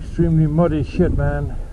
extremely muddy shit, man.